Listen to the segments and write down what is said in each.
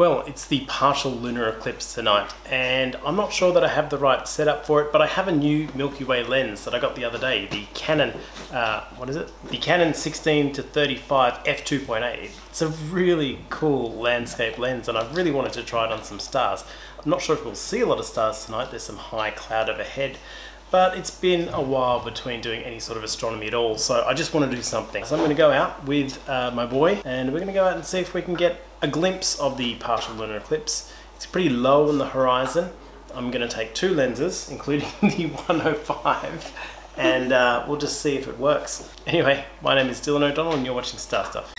Well, it's the partial lunar eclipse tonight, and I'm not sure that I have the right setup for it, but I have a new Milky Way lens that I got the other day, the Canon, uh, what is it? The Canon 16 to 35 f2.8. It's a really cool landscape lens, and I really wanted to try it on some stars. I'm not sure if we'll see a lot of stars tonight, there's some high cloud overhead, but it's been a while between doing any sort of astronomy at all, so I just want to do something. So I'm going to go out with uh, my boy, and we're going to go out and see if we can get a glimpse of the partial lunar eclipse. It's pretty low on the horizon. I'm going to take two lenses, including the 105, and uh, we'll just see if it works. Anyway, my name is Dylan O'Donnell, and you're watching Star Stuff.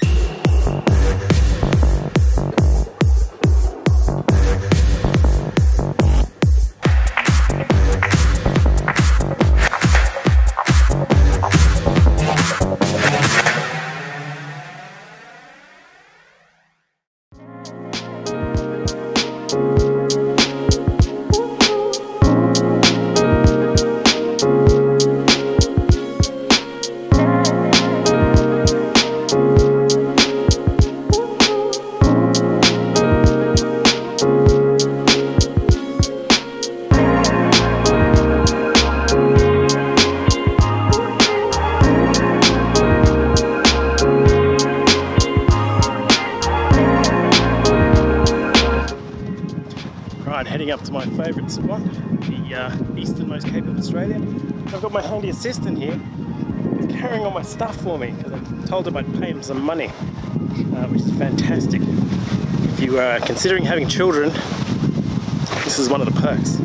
Heading up to my favourite spot, the uh, easternmost cape of Australia. I've got my handy assistant here, carrying all my stuff for me because I told him I'd pay him some money, uh, which is fantastic. If you are considering having children, this is one of the perks.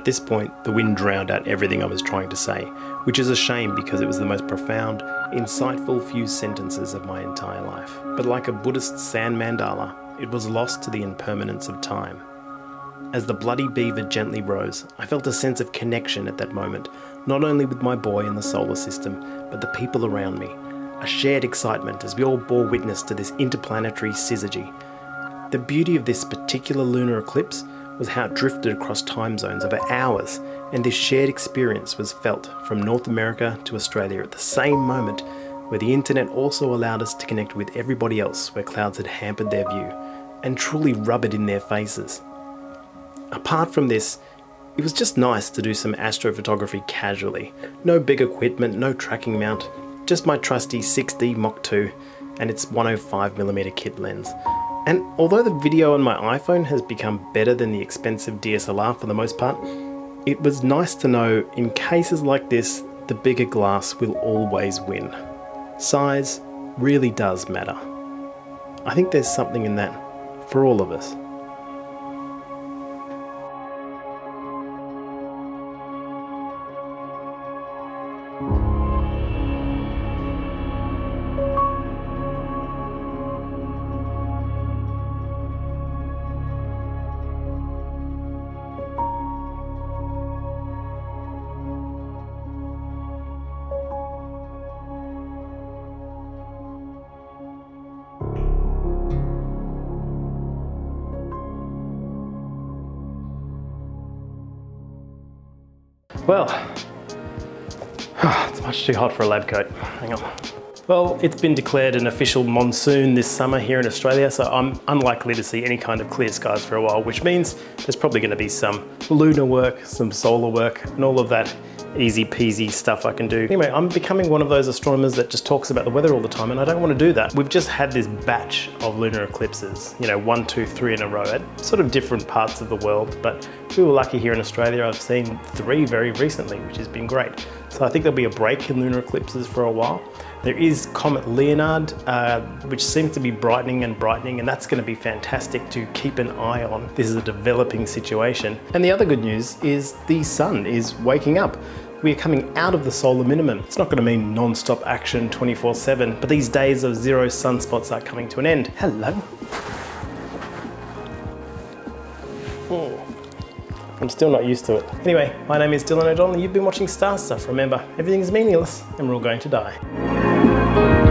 At this point, the wind drowned out everything I was trying to say, which is a shame because it was the most profound, insightful few sentences of my entire life. But like a Buddhist sand mandala, it was lost to the impermanence of time. As the bloody beaver gently rose, I felt a sense of connection at that moment, not only with my boy and the solar system, but the people around me. A shared excitement as we all bore witness to this interplanetary syzygy. The beauty of this particular lunar eclipse was how it drifted across time zones over hours, and this shared experience was felt from North America to Australia at the same moment, where the internet also allowed us to connect with everybody else where clouds had hampered their view, and truly rub it in their faces. Apart from this, it was just nice to do some astrophotography casually. No big equipment, no tracking mount, just my trusty 6D Mark II and its 105mm kit lens. And although the video on my iPhone has become better than the expensive DSLR for the most part, it was nice to know in cases like this, the bigger glass will always win. Size really does matter. I think there's something in that for all of us. Well, it's much too hot for a lab coat. Hang on. Well, it's been declared an official monsoon this summer here in Australia, so I'm unlikely to see any kind of clear skies for a while, which means there's probably going to be some lunar work, some solar work, and all of that easy peasy stuff I can do. Anyway, I'm becoming one of those astronomers that just talks about the weather all the time, and I don't want to do that. We've just had this batch of lunar eclipses, you know, one, two, three in a row at sort of different parts of the world, but we were lucky here in Australia. I've seen three very recently, which has been great. So I think there'll be a break in lunar eclipses for a while. There is Comet Leonard, uh, which seems to be brightening and brightening, and that's going to be fantastic to keep an eye on. This is a developing situation. And the other good news is the sun is waking up. We are coming out of the solar minimum. It's not going to mean non-stop action 24-7, but these days of zero sunspots are coming to an end. Hello. Oh. I'm still not used to it. Anyway, my name is Dylan O'Donnell. You've been watching Star Stuff. Remember, everything is meaningless and we're all going to die. Bye.